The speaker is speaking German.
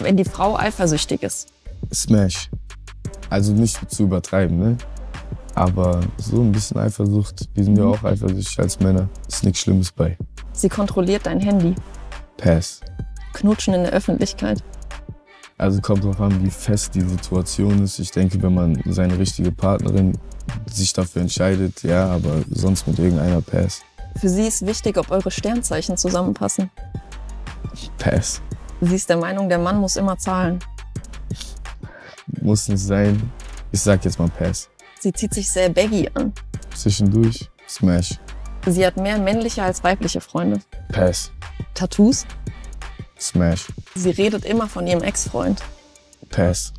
Wenn die Frau eifersüchtig ist. Smash. Also nicht zu übertreiben, ne? Aber so ein bisschen Eifersucht, wir sind ja auch eifersüchtig als Männer, ist nichts Schlimmes bei. Sie kontrolliert dein Handy. Pass. Knutschen in der Öffentlichkeit. Also kommt drauf an, wie fest die Situation ist. Ich denke, wenn man seine richtige Partnerin sich dafür entscheidet, ja, aber sonst mit irgendeiner Pass. Für sie ist wichtig, ob eure Sternzeichen zusammenpassen. Pass. Sie ist der Meinung, der Mann muss immer zahlen. Muss nicht sein. Ich sag jetzt mal Pass. Sie zieht sich sehr baggy an. Zwischendurch Smash. Sie hat mehr männliche als weibliche Freunde. Pass. Tattoos. Smash. Sie redet immer von ihrem Ex-Freund. Pass.